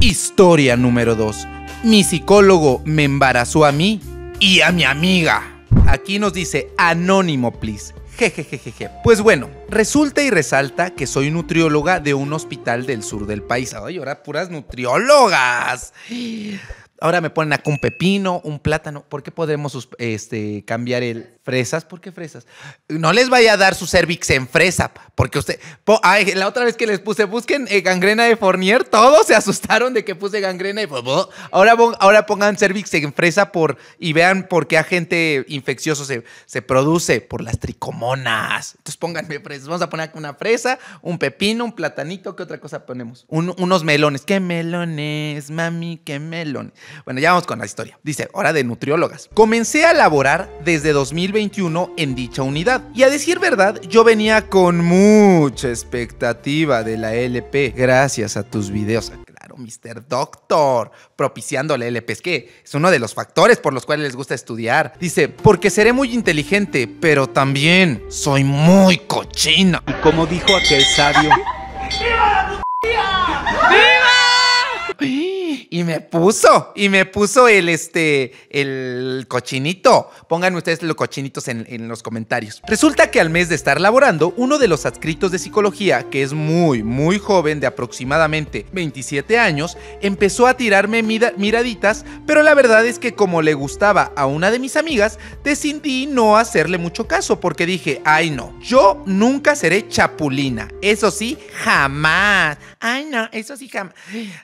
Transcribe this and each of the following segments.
Historia número 2. Mi psicólogo me embarazó a mí y a mi amiga. Aquí nos dice anónimo, please. Jejejeje. Pues bueno, resulta y resalta que soy nutrióloga de un hospital del sur del país. Ay, ahora puras nutriólogas. Ahora me ponen acá un pepino, un plátano. ¿Por qué podemos este, cambiar el fresas? ¿Por qué fresas? No les vaya a dar su cervix en fresa, porque usted. ay, la otra vez que les puse, busquen eh, gangrena de Fournier, todos se asustaron de que puse gangrena de Ahora, ahora pongan cervix en fresa por, y vean por qué agente infeccioso se, se produce por las tricomonas. Entonces pónganme fresas. Vamos a poner una fresa, un pepino, un platanito. ¿Qué otra cosa ponemos? unos melones. ¿Qué melones, mami? ¿Qué melones? Bueno, ya vamos con la historia. Dice, hora de nutriólogas. Comencé a laborar desde 2021 en dicha unidad. Y a decir verdad, yo venía con mucha expectativa de la LP gracias a tus videos. Claro, Mr. Doctor, propiciando la LP. Es que es uno de los factores por los cuales les gusta estudiar. Dice, porque seré muy inteligente, pero también soy muy cochina. Y como dijo aquel sabio... ¡Viva la. Y me puso, y me puso el, este, el cochinito. Pongan ustedes los cochinitos en, en, los comentarios. Resulta que al mes de estar laborando, uno de los adscritos de psicología, que es muy, muy joven, de aproximadamente 27 años, empezó a tirarme miraditas, pero la verdad es que como le gustaba a una de mis amigas, decidí no hacerle mucho caso, porque dije, ay no, yo nunca seré chapulina. Eso sí, jamás. Ay no, eso sí jamás.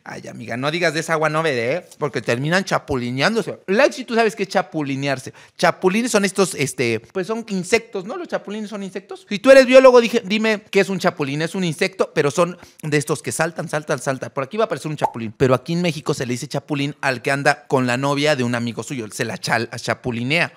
Ay amiga, no digas de esa agua no ¿eh? porque terminan chapulineándose. Si tú sabes qué es chapulinearse. Chapulines son estos, este, pues son insectos, ¿no? Los chapulines son insectos. Si tú eres biólogo, dije, dime qué es un chapulín. Es un insecto, pero son de estos que saltan, saltan, saltan. Por aquí va a aparecer un chapulín. Pero aquí en México se le dice chapulín al que anda con la novia de un amigo suyo. Se la chapulinea.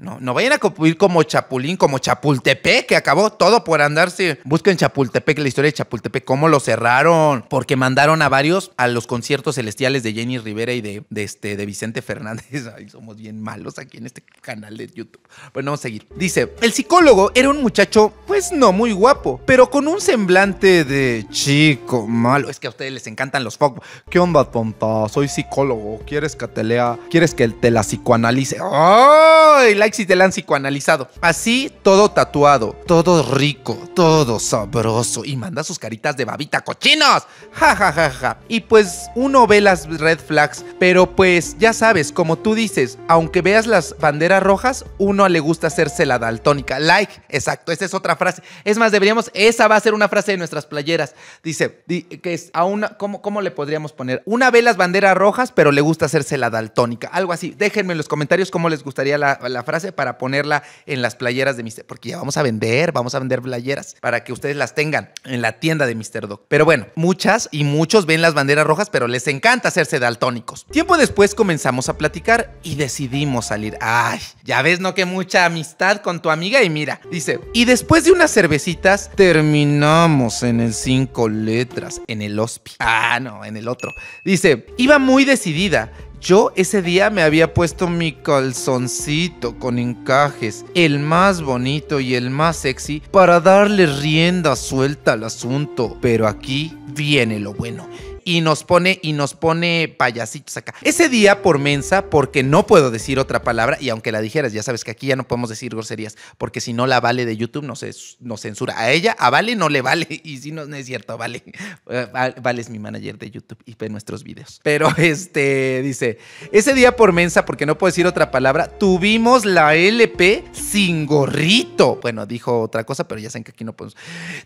No, no vayan a confundir como Chapulín, como Chapultepec, que acabó todo por andarse. Busquen Chapultepec, la historia de Chapultepec, cómo lo cerraron. Porque mandaron a varios a los conciertos celestiales de Jenny Rivera y de, este, de Vicente Fernández. Ay, somos bien malos aquí en este canal de YouTube. Bueno, vamos a seguir. Dice, el psicólogo era un muchacho, pues no muy guapo, pero con un semblante de chico malo. Es que a ustedes les encantan los focos. ¿Qué onda, tonta? Soy psicólogo. ¿Quieres que te lea? ¿Quieres que te la psicoanalice? ¡Ay! La si te la han psicoanalizado. Así, todo tatuado, todo rico, todo sabroso. Y manda sus caritas de babita cochinos. Ja, ja, ja, ja. Y pues uno ve las red flags, pero pues ya sabes, como tú dices, aunque veas las banderas rojas, uno le gusta hacerse la daltónica. Like, exacto, esa es otra frase. Es más, deberíamos, esa va a ser una frase de nuestras playeras. Dice, que es a una, ¿cómo, ¿cómo le podríamos poner? Una ve las banderas rojas, pero le gusta hacerse la daltónica. Algo así. Déjenme en los comentarios cómo les gustaría la, frase para ponerla en las playeras de Mr. Porque ya vamos a vender, vamos a vender playeras para que ustedes las tengan en la tienda de Mr. Dog. Pero bueno, muchas y muchos ven las banderas rojas, pero les encanta hacerse daltónicos. Tiempo después comenzamos a platicar y decidimos salir. Ay, ya ves, no que mucha amistad con tu amiga y mira, dice, y después de unas cervecitas terminamos en el cinco letras, en el hospi. Ah, no, en el otro. Dice, iba muy decidida yo ese día me había puesto mi calzoncito con encajes, el más bonito y el más sexy, para darle rienda suelta al asunto. Pero aquí viene lo bueno y nos pone y nos pone payasitos acá. Ese día por mensa, porque no puedo decir otra palabra y aunque la dijeras, ya sabes que aquí ya no podemos decir groserías, porque si no la Vale de YouTube no se nos censura. A ella, a Vale no le vale y si no, es cierto, Vale. Eh, vale es mi manager de YouTube y ve nuestros videos. Pero este dice, ese día por mensa, porque no puedo decir otra palabra, tuvimos la LP sin gorrito. Bueno, dijo otra cosa, pero ya saben que aquí no podemos.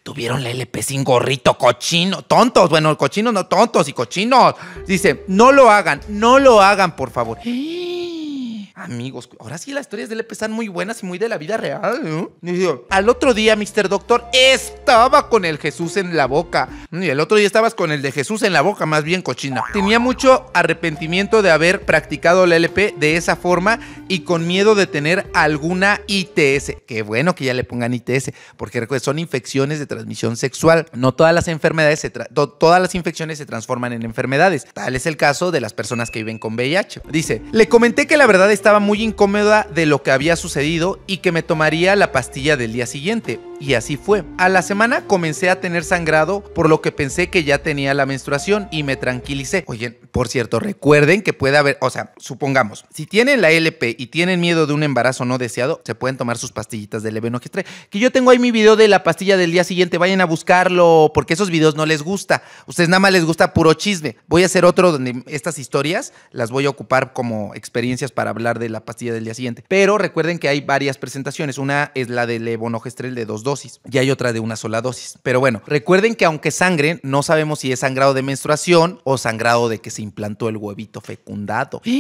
Tuvieron la LP sin gorrito, cochino, tontos. Bueno, cochino no tontos y cochinos. Dice, no lo hagan, no lo hagan, por favor. Amigos, ahora sí las historias de LP están muy buenas y muy de la vida real. al otro día, Mr. Doctor estaba con el Jesús en la boca. Y el otro día estabas con el de Jesús en la boca, más bien cochina. Tenía mucho arrepentimiento de haber practicado la LP de esa forma y con miedo de tener alguna ITS. Qué bueno que ya le pongan ITS, porque son infecciones de transmisión sexual. No todas las enfermedades, todas las infecciones se transforman en enfermedades. Tal es el caso de las personas que viven con VIH. Dice, le comenté que la verdad es estaba muy incómoda de lo que había sucedido y que me tomaría la pastilla del día siguiente. Y así fue. A la semana comencé a tener sangrado, por lo que pensé que ya tenía la menstruación y me tranquilicé. Oye, por cierto, recuerden que puede haber, o sea, supongamos, si tienen la LP y tienen miedo de un embarazo no deseado, se pueden tomar sus pastillitas de levonorgestrel. Que yo tengo ahí mi video de la pastilla del día siguiente, vayan a buscarlo, porque esos videos no les gusta. Ustedes nada más les gusta puro chisme. Voy a hacer otro donde estas historias las voy a ocupar como experiencias para hablar de la pastilla del día siguiente. Pero recuerden que hay varias presentaciones. Una es la de levonorgestrel de dos dosis y hay otra de una sola dosis. Pero bueno, recuerden que aunque sangren, no sabemos si es sangrado de menstruación o sangrado de que se implantó el huevito fecundado.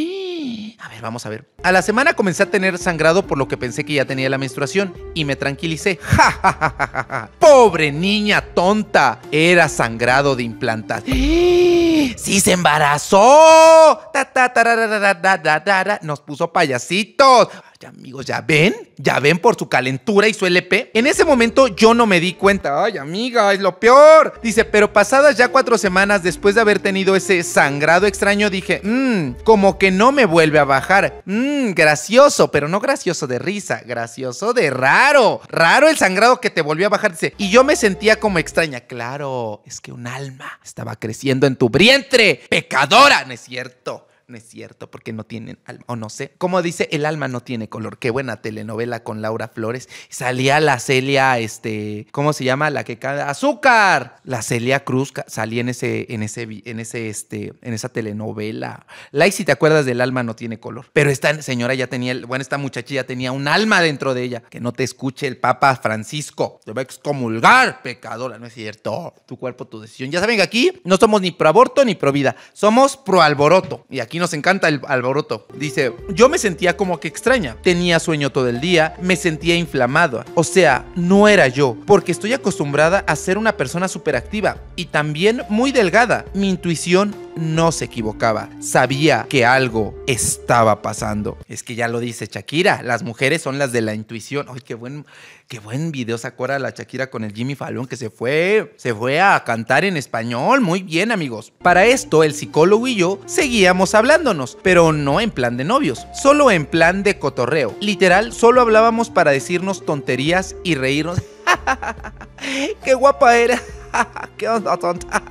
A ver, vamos a ver. A la semana comencé a tener sangrado por lo que pensé que ya tenía la menstruación y me tranquilicé. ¡Ja, ja, ja, ja, ja! ¡Pobre niña tonta! Era sangrado de implantación. ¡Sí se embarazó! Ta, ta. Nos puso payasitos. Ay, amigos, ¿ya ven? ¿Ya ven por su calentura y su LP? En ese momento yo no me di cuenta. Ay, amiga, es lo peor. Dice, pero pasadas ya cuatro semanas después de haber tenido ese sangrado extraño, dije, mmm, como que no me vuelve a bajar. Mmm, gracioso, pero no gracioso de risa, gracioso de raro. Raro el sangrado que te volvió a bajar. Dice, y yo me sentía como extraña. Claro, es que un alma estaba creciendo en tu vientre. Pecadora, ¿no es cierto? No es cierto, porque no tienen alma, o no sé. Como dice, el alma no tiene color. Qué buena telenovela con Laura Flores. Salía la Celia, este, ¿cómo se llama? La que cae. ¡Azúcar! La Celia Cruz salía en ese, en ese, en ese, este, en esa telenovela. Lai, si te acuerdas del alma no tiene color. Pero esta señora ya tenía, bueno, esta muchacha ya tenía un alma dentro de ella. Que no te escuche el Papa Francisco. Te va a excomulgar, pecadora. No es cierto. Tu cuerpo, tu decisión. Ya saben que aquí no somos ni pro aborto ni pro vida. Somos pro alboroto. Y aquí nos encanta el alboroto. Dice, yo me sentía como que extraña. Tenía sueño todo el día, me sentía inflamado. O sea, no era yo, porque estoy acostumbrada a ser una persona superactiva y también muy delgada. Mi intuición no se equivocaba. Sabía que algo estaba pasando. Es que ya lo dice Shakira, las mujeres son las de la intuición. Ay, qué buen, qué buen video sacó ahora la Shakira con el Jimmy Fallon que se fue, se fue a cantar en español. Muy bien, amigos. Para esto, el psicólogo y yo seguíamos hablándonos, pero no en plan de novios, solo en plan de cotorreo. Literal, solo hablábamos para decirnos tonterías y reírnos. ¡Qué guapa era! ¿Qué onda, tonta?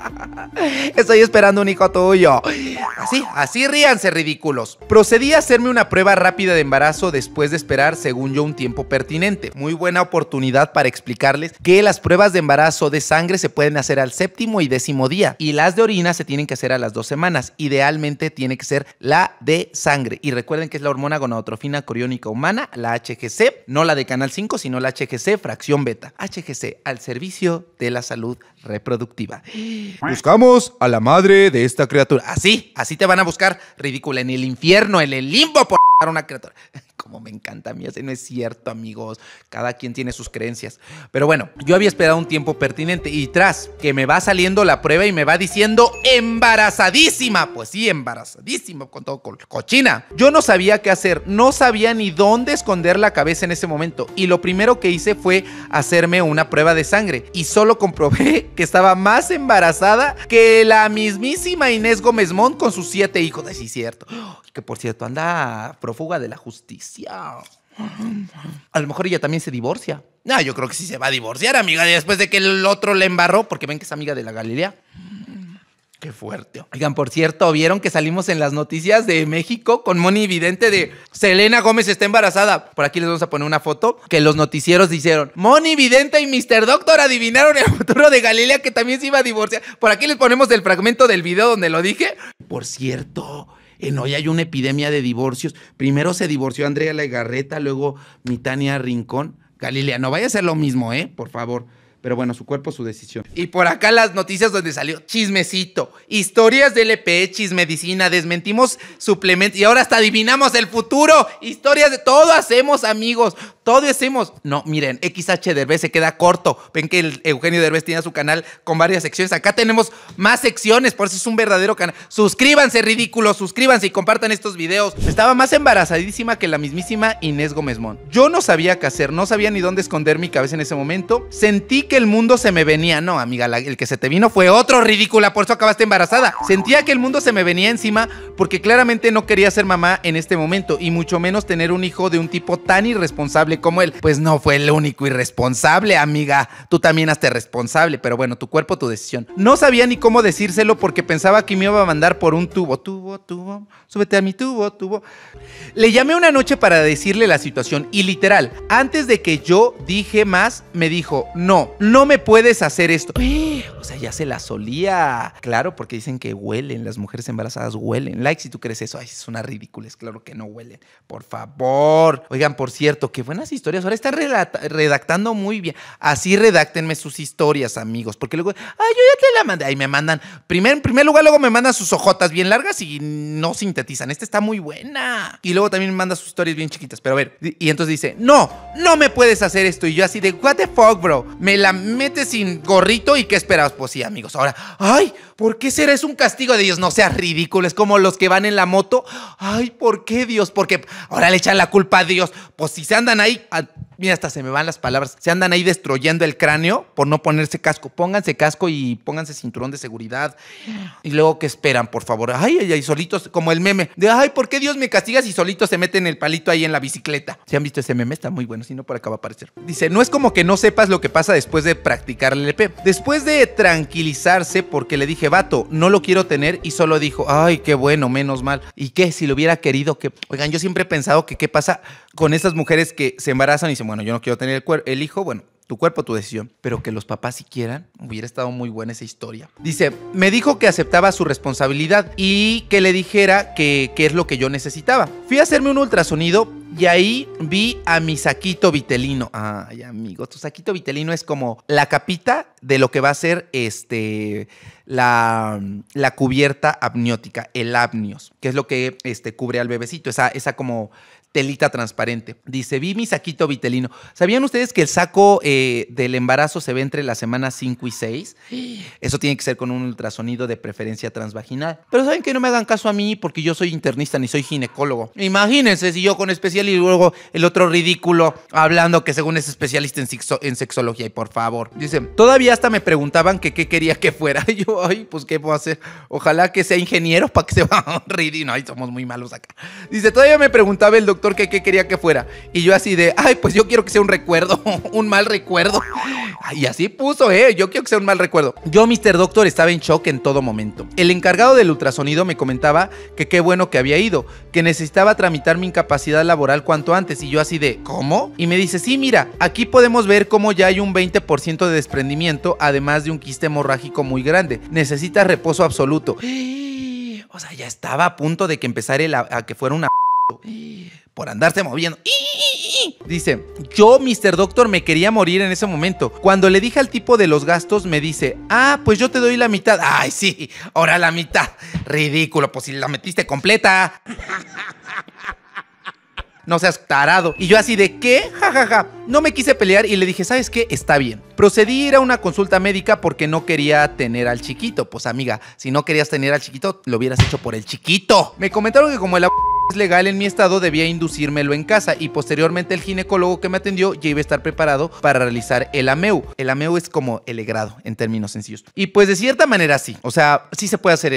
Estoy esperando un hijo tuyo. Así, así ríanse, ridículos. Procedí a hacerme una prueba rápida de embarazo después de esperar, según yo, un tiempo pertinente. Muy buena oportunidad para explicarles que las pruebas de embarazo de sangre se pueden hacer al séptimo y décimo día. Y las de orina se tienen que hacer a las dos semanas. Idealmente tiene que ser la de sangre. Y recuerden que es la hormona gonadotrofina coriónica humana, la HGC, no la de Canal 5, sino la HGC fracción beta. HGC al servicio de la salud reproductiva. Buscamos a la madre de esta criatura. Así, así te van a buscar, ridícula, en el infierno, en el limbo por una criatura. Como me encanta a mí, ese no es cierto, amigos. Cada quien tiene sus creencias. Pero bueno, yo había esperado un tiempo pertinente y tras que me va saliendo la prueba y me va diciendo embarazadísima. Pues sí, embarazadísima, con todo co cochina. Yo no sabía qué hacer, no sabía ni dónde esconder la cabeza en ese momento. Y lo primero que hice fue hacerme una prueba de sangre. Y solo comprobé que estaba más embarazada que la mismísima Inés Gómez Mont con sus siete hijos. Sí, cierto. Que por cierto, anda prófuga de la justicia. A lo mejor ella también se divorcia. No, yo creo que sí se va a divorciar, amiga, después de que el otro le embarró, porque ven que es amiga de la Galilea. Qué fuerte. Oigan, por cierto, ¿vieron que salimos en las noticias de México con Moni Vidente de Selena Gómez está embarazada? Por aquí les vamos a poner una foto que los noticieros hicieron. Moni Vidente y Mr. Doctor adivinaron el futuro de Galilea que también se iba a divorciar. Por aquí les ponemos el fragmento del video donde lo dije. Por cierto, en hoy hay una epidemia de divorcios. Primero se divorció Andrea Legarreta, luego Mitania Rincón. Galilea, no vaya a ser lo mismo, ¿eh? Por favor. Pero bueno, su cuerpo, su decisión. Y por acá las noticias donde salió chismecito. Historias de LP, chismedicina, desmentimos suplementos. Y ahora hasta adivinamos el futuro. Historias de todo hacemos, amigos. Todo hacemos. No, miren, XH Derbez se queda corto. Ven que el Eugenio Derbez tiene su canal con varias secciones. Acá tenemos más secciones, por eso es un verdadero canal. Suscríbanse, ridículos, suscríbanse y compartan estos videos. Estaba más embarazadísima que la mismísima Inés Gómez Mont. Yo no sabía qué hacer, no sabía ni dónde esconder mi cabeza en ese momento. Sentí que que el mundo se me venía. No, amiga, el que se te vino fue otro ridícula, por eso acabaste embarazada. Sentía que el mundo se me venía encima porque claramente no quería ser mamá en este momento y mucho menos tener un hijo de un tipo tan irresponsable como él. Pues no fue el único irresponsable, amiga. Tú también hazte responsable, pero bueno, tu cuerpo, tu decisión. No sabía ni cómo decírselo porque pensaba que me iba a mandar por un tubo. Tubo, tubo, súbete a mi tubo, tubo. Le llamé una noche para decirle la situación y literal, antes de que yo dije más, me dijo, no, no me puedes hacer esto. O sea, ya se la solía. Claro, porque dicen que huelen, las mujeres embarazadas huelen. Like si tú crees eso. Ay, es una ridícula, es claro que no huelen. Por favor. Oigan, por cierto, qué buenas historias. Ahora están redactando muy bien. Así redáctenme sus historias, amigos. Porque luego, ay, yo ya te la mandé. Ahí me mandan, primer, en primer lugar, luego me mandan sus ojotas bien largas y no sintetizan. Esta está muy buena. Y luego también me manda sus historias bien chiquitas. Pero a ver, y entonces dice, no, no me puedes hacer esto. Y yo así de, what the fuck, bro. Me la metes sin gorrito y qué esperabas. Pues sí, amigos. Ahora, ay, ¿por qué será es un castigo de Dios? No seas ridículo. Es como los que van en la moto. Ay, ¿por qué Dios? Porque ahora le echan la culpa a Dios. Pues si se andan ahí, ah, mira, hasta se me van las palabras. Se andan ahí destruyendo el cráneo por no ponerse casco. Pónganse casco y pónganse cinturón de seguridad. Y luego, ¿qué esperan, por favor? Ay, ay, ay, solitos, como el meme de, ay, ¿por qué Dios me castiga si solitos se meten el palito ahí en la bicicleta? Si han visto ese meme, está muy bueno, si no, por acá va a aparecer. Dice, no es como que no sepas lo que pasa después de practicar el LP. Después de tranquilizarse, porque le dije, vato, no lo quiero tener, y solo dijo, ay, qué bueno, menos mal. ¿Y qué? Si lo hubiera querido, que Oigan, yo siempre he pensado que qué pasa con esas mujeres que se embarazan y dicen, bueno, yo no quiero tener el, el hijo, bueno, tu cuerpo, tu decisión. Pero que los papás si quieran, hubiera estado muy buena esa historia. Dice, me dijo que aceptaba su responsabilidad y que le dijera que, que es lo que yo necesitaba. Fui a hacerme un ultrasonido y ahí vi a mi saquito vitelino. Ay, amigo, tu saquito vitelino es como la capita de lo que va a ser este la, la cubierta amniótica, el apnios, que es lo que este, cubre al bebecito, esa, esa como telita transparente. Dice, vi mi saquito vitelino. ¿Sabían ustedes que el saco eh, del embarazo se ve entre las semanas 5 y 6? Eso tiene que ser con un ultrasonido de preferencia transvaginal. Pero ¿saben que no me hagan caso a mí porque yo soy internista ni soy ginecólogo? Imagínense si yo con especial y luego el otro ridículo hablando que según es especialista en, sexo- en sexología. Y por favor, dice, todavía hasta me preguntaban que qué quería que fuera. Y yo, ay, pues qué puedo hacer. Ojalá que sea ingeniero para que se va a reír. No, ay, somos muy malos acá. Dice, todavía me preguntaba el doctor que qué quería que fuera. Y yo así de, ay, pues yo quiero que sea un recuerdo, un mal recuerdo. Y así puso, eh, yo quiero que sea un mal recuerdo. Yo, Mr. Doctor, estaba en shock en todo momento. El encargado del ultrasonido me comentaba que qué bueno que había ido, que necesitaba tramitar mi incapacidad laboral cuanto antes. Y yo así de, ¿cómo? Y me dice, sí, mira, aquí podemos ver cómo ya hay un 20% de desprendimiento, además de un quiste hemorrágico muy grande. Necesita reposo absoluto. O sea, ya estaba a punto de que empezara a que fuera una por andarse moviendo. Dice, yo, Mr. Doctor, me quería morir en ese momento. Cuando le dije al tipo de los gastos, me dice, ah, pues yo te doy la mitad. Ay, sí, ahora la mitad. Ridículo, pues si la metiste completa. No seas tarado. Y yo así de qué, jajaja. Ja, ja. No me quise pelear y le dije, ¿sabes qué? Está bien. Procedí a ir a una consulta médica porque no quería tener al chiquito. Pues amiga, si no querías tener al chiquito, lo hubieras hecho por el chiquito. Me comentaron que como el es legal en mi estado, debía inducírmelo en casa y posteriormente el ginecólogo que me atendió ya iba a estar preparado para realizar el AMEU. El AMEU es como el egrado en términos sencillos. Y pues de cierta manera sí. O sea, sí se puede hacer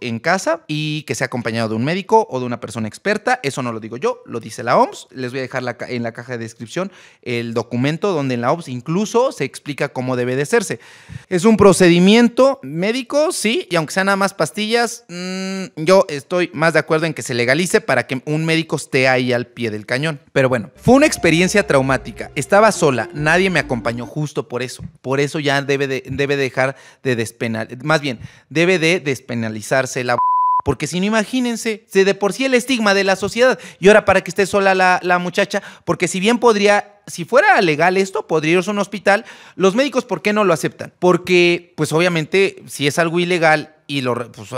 en casa y que sea acompañado de un médico o de una persona experta. Eso no lo digo yo, lo dice la OMS. Les voy a dejar en la caja de descripción el documento donde en la OMS incluso se explica cómo debe de hacerse. Es un procedimiento médico, sí, y aunque sean nada más pastillas, mmm, yo estoy más de acuerdo en que se legalice para que un médico esté ahí al pie del cañón. Pero bueno, fue una experiencia traumática. Estaba sola, nadie me acompañó justo por eso. Por eso ya debe de, debe dejar de despenal, más bien, debe de despenalizar porque si no, imagínense, de por sí el estigma de la sociedad. Y ahora para que esté sola la, la, muchacha, porque si bien podría, si fuera legal esto, podría irse a un hospital, los médicos, ¿por qué no lo aceptan? Porque, pues obviamente, si es algo ilegal y lo, pues,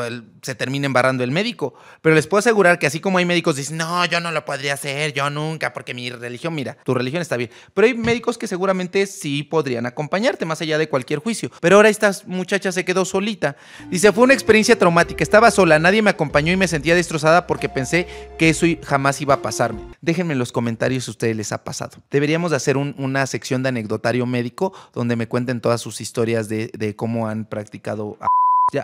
se termina embarrando el médico. Pero les puedo asegurar que así como hay médicos que dicen, no, yo no lo podría hacer, yo nunca, porque mi religión, mira, tu religión está bien. Pero hay médicos que seguramente sí podrían acompañarte, más allá de cualquier juicio. Pero ahora esta muchacha se quedó solita. Dice, fue una experiencia traumática, estaba sola, nadie me acompañó y me sentía destrozada porque pensé que eso jamás iba a pasarme. Déjenme en los comentarios si a ustedes les ha pasado. Deberíamos de hacer un- una sección de anecdotario médico donde me cuenten todas sus historias de, de cómo han practicado a-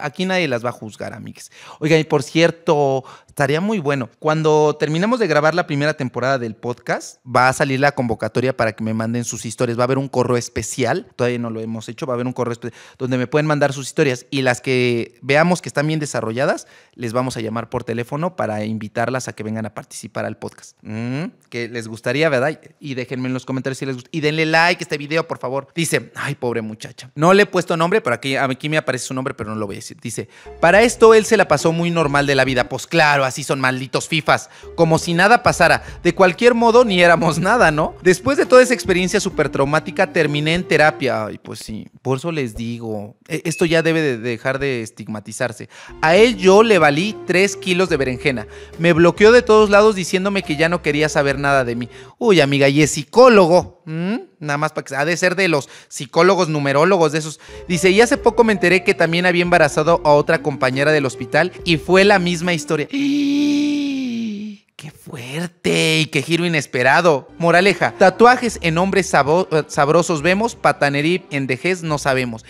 aquí nadie las va a juzgar, amigues. Oigan, y por cierto, estaría muy bueno. Cuando terminemos de grabar la primera temporada del podcast, va a salir la convocatoria para que me manden sus historias. Va a haber un correo especial, todavía no lo hemos hecho, va a haber un correo especial donde me pueden mandar sus historias y las que veamos que están bien desarrolladas, les vamos a llamar por teléfono para invitarlas a que vengan a participar al podcast. Mm, que les gustaría, ¿verdad? Y déjenme en los comentarios si les gusta. Y denle like a este video, por favor. Dice, ay, pobre muchacha. No le he puesto nombre, pero aquí, aquí me aparece su nombre, pero no lo voy a decir. Dice, para esto él se la pasó muy normal de la vida. Pues claro, así son malditos fifas. Como si nada pasara. De cualquier modo, ni éramos nada, ¿no? Después de toda esa experiencia súper traumática, terminé en terapia. Ay, pues sí, por eso les digo. e- Esto ya debe de dejar de estigmatizarse. A él yo le valí 3 kilos de berenjena. Me bloqueó de todos lados diciéndome que ya no quería saber nada de mí. Uy, amiga, y es psicólogo. ¿Mm? Nada más para que ha de ser de los psicólogos numerólogos de esos. Dice, y hace poco me enteré que también había embarazado a otra compañera del hospital y fue la misma historia. ¡Qué fuerte! Y qué giro inesperado. Moraleja, tatuajes en hombres sabrosos vemos, patanería en vejez no sabemos.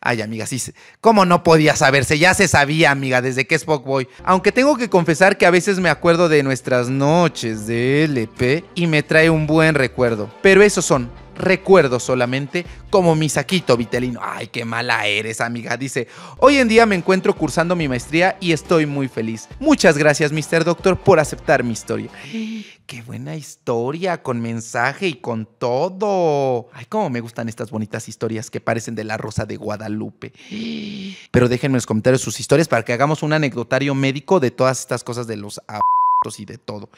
Ay, amiga, sí. ¿Cómo no podía saberse? Ya se sabía, amiga, desde que es Boy. Aunque tengo que confesar que a veces me acuerdo de nuestras noches de LP y me trae un buen recuerdo. Pero esos son recuerdos solamente como mi saquito vitelino. Ay, qué mala eres, amiga. Dice, hoy en día me encuentro cursando mi maestría y estoy muy feliz. Muchas gracias, Mr. Doctor, por aceptar mi historia. Qué buena historia, con mensaje y con todo. Ay, cómo me gustan estas bonitas historias que parecen de la Rosa de Guadalupe. Pero déjenme en los comentarios sus historias para que hagamos un anecdotario médico de todas estas cosas de los a y de todo.